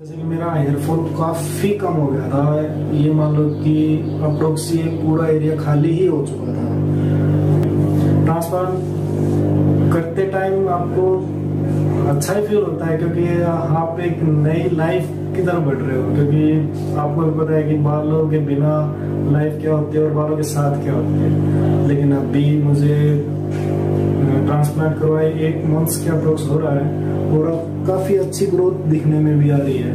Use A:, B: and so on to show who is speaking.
A: जैसे कि मेरा हेयरफॉल काफ़ी कम हो गया था। ये मान लो कि अप्रोक्स तो ये पूरा एरिया खाली ही हो चुका था। ट्रांसप्लांट करते टाइम आपको अच्छा ही फील होता है क्योंकि आप एक नई लाइफ की तरफ़ बढ़ रहे हो? क्योंकि आपको भी पता है कि बालों के बिना लाइफ क्या होती है और बालों के साथ क्या होती है। लेकिन अभी मुझे ट्रांसप्लांट करवाए एक मंथ्स के अप्रोक्स हो रहा है और अब काफ़ी अच्छी ग्रोथ दिखने में भी आ रही है।